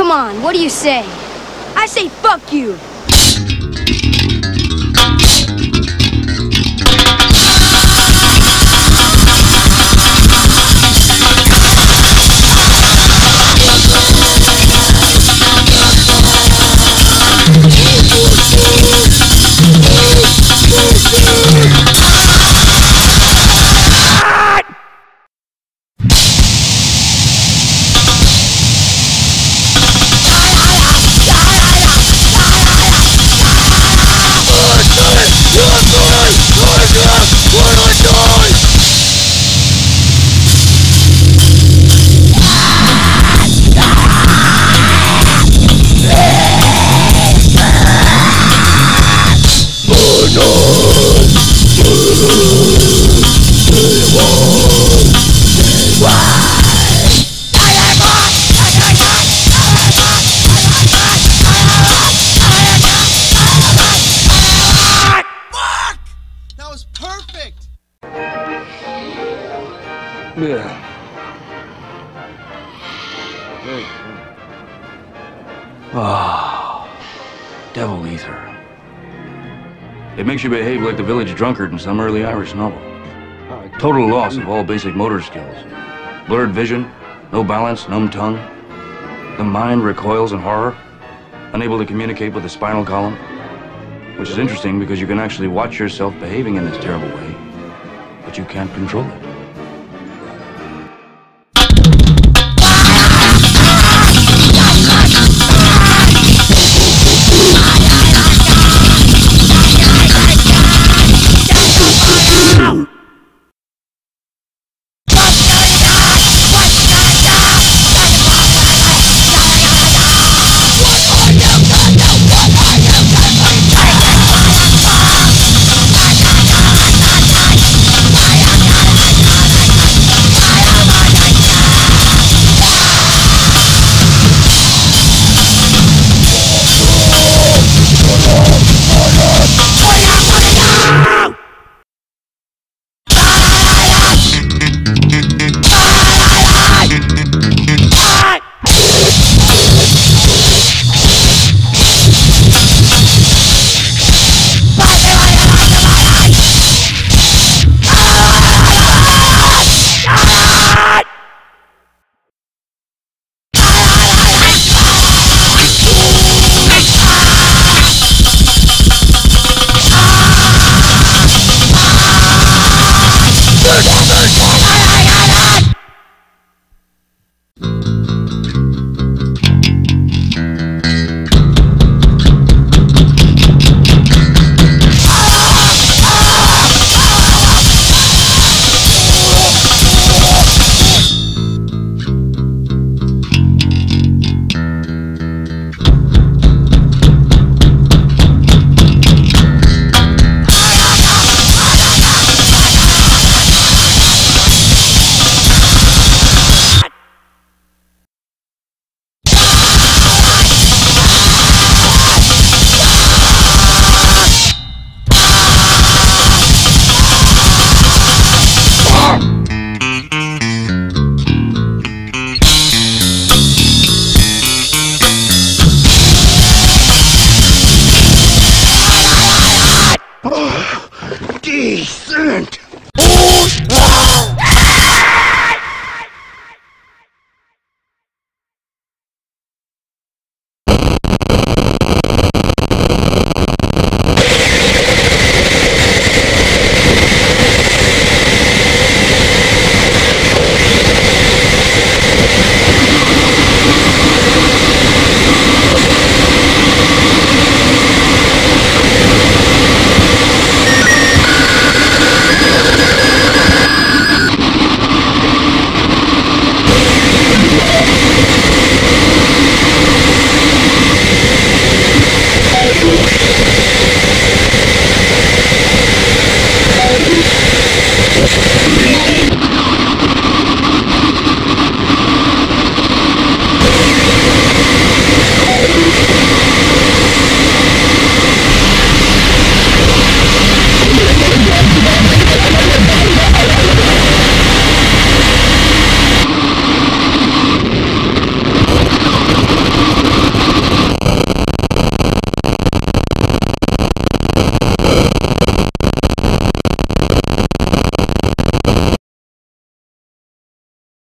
Come on, what do you say? I say fuck you! Yeah. Ah, devil ether. It makes you behave like the village drunkard in some early Irish novel. Total loss of all basic motor skills. Blurred vision, no balance, numb tongue. The mind recoils in horror, unable to communicate with the spinal column. Which is interesting because you can actually watch yourself behaving in this terrible way, but you can't control it.